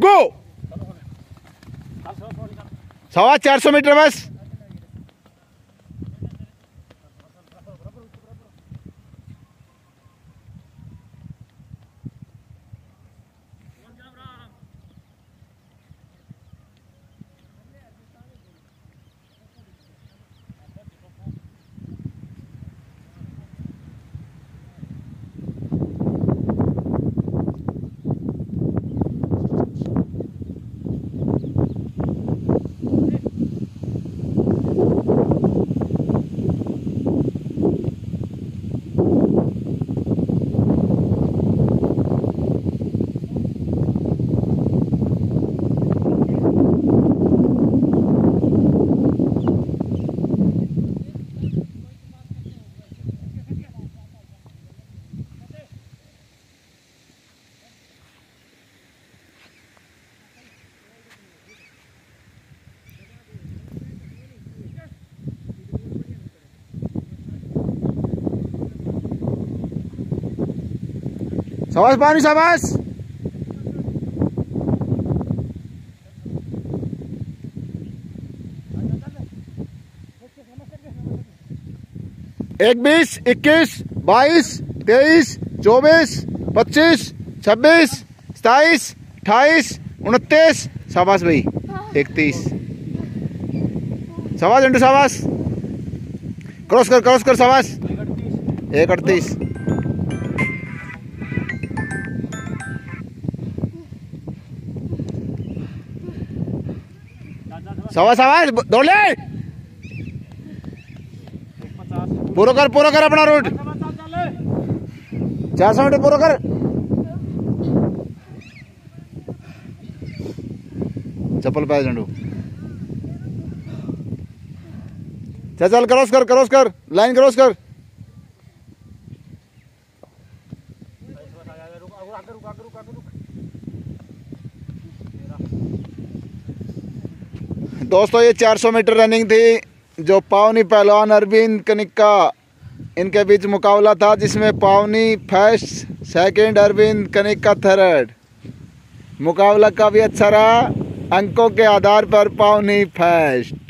गो सवा चार सौ मीटर बस। शाबाश पानी शाबाश। एक बीस इक्कीस, बाईस, तेईस, चौबीस, पच्चीस, छब्बीस, सताईस, अट्ठाईस, उनतीस। शाबाश भाई, इकतीस। शाबाश इंटू शाबाश। क्रॉस कर क्रॉस कर, शाबाश। एक अड़तीस। शाबाश शाबाश दौड़ ले। पूरा कर पूरा कर अपना रूट चार सौ मीटर पूरा कर। चप्पल पाए झंडू चल चल क्रॉस कर क्रॉस कर लाइन क्रॉस कर। दोस्तों, ये 400 मीटर रनिंग थी, जो पावनी पहलवान अरविंद कनिक्का, इनके बीच मुकाबला था, जिसमें Pavani first, second Arvind Kanikka third. मुकाबला काफ़ी अच्छा रहा, अंकों के आधार पर पावनी फ़र्स्ट।